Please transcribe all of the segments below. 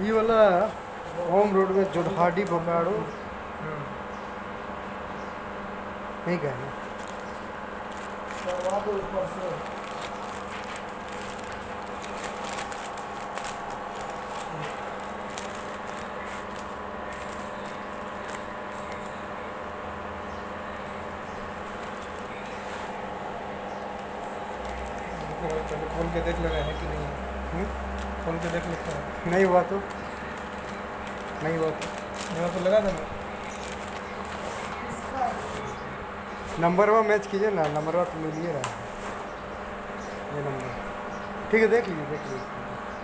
ये home road में जोधाडी बोकारो नहीं पहले खोल के देख लगा है कि नहीं हम्म? खोल के देख लेते हैं। नहीं हुआ तो? नहीं हुआ तो? हुआ तो लगा देना। नंबर वा मैच कीजिए ना नंबर वा तो मिलिए रहा है ये नंबर। ठीक है देख लीजिए देख लीजिए।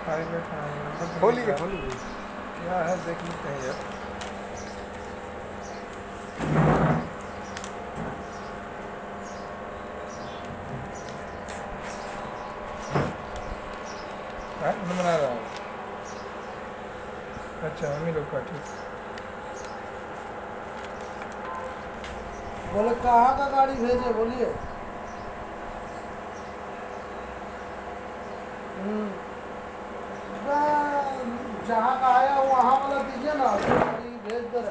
हाँ खोलिए खोलिए। क्या है देख लेते हैं यार। नंबर आ रहा है अच्छा ही लोग का ठीक बोले, कहाँ का गाड़ी भेजे? बोलिए। हम्म। जहाँ का आया वहाँ वाला दीजिए ना। गाड़ी भेज दे।